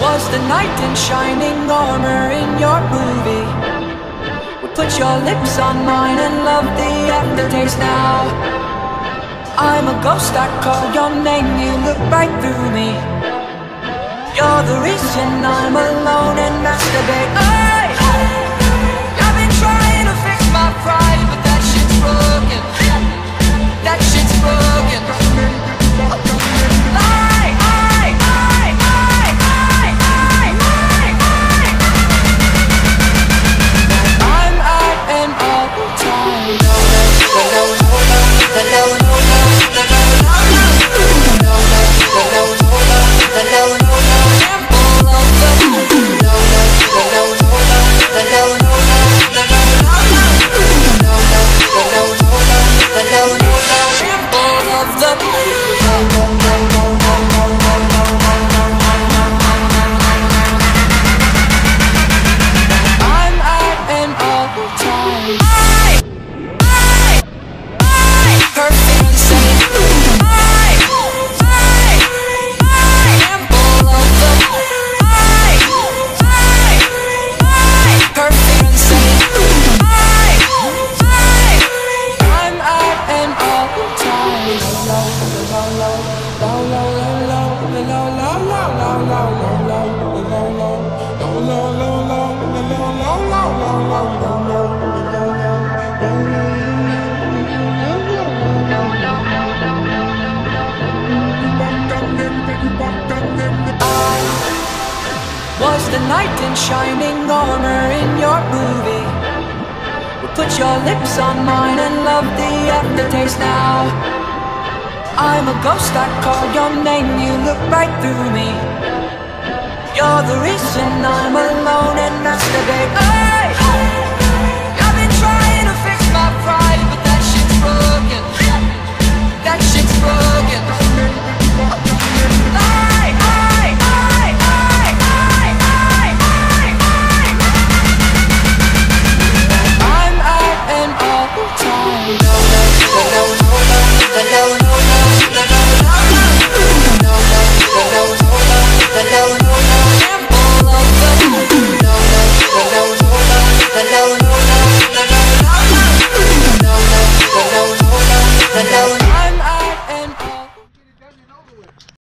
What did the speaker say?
was the knight in shining armor in your movie. Would put your lips on mine and love the aftertaste now. I'm a ghost, I call your name, you look right through me. You're the reason I'm alone and masturbate. Hey! All-time high. High. High. Perfect insane. High. High. High. Example of the high. High. High. Perfect insane. High. High. I'm at an all-time low, low, low, low, low, low, low, low, low, low, low, low, low, low, low, low. Was the knight in shining armor in your movie. Would put your lips on mine and love the aftertaste now. I'm a ghost, I call your name, you look right through me. You're the reason I'm alone!